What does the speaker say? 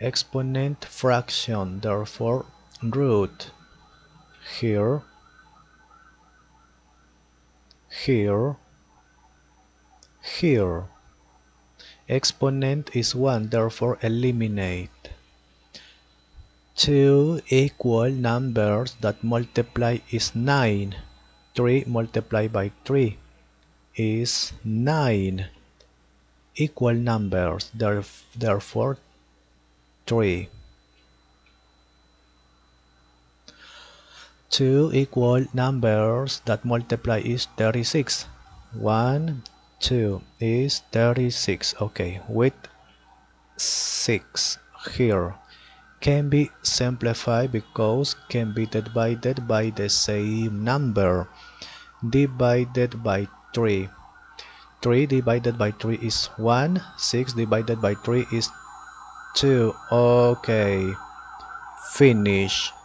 exponent fraction therefore root here here here. Exponent is 1 therefore eliminate. Two equal numbers that multiply is 9 3 multiplied by 3 is 9 equal numbers therefore 3 two equal numbers that multiply is 36 1 2 is 36 okay with 6 here. Can be simplified because can be divided by the same number. Divided by 3 3 divided by 3 is 1 6 divided by 3 is 2 okay. Finish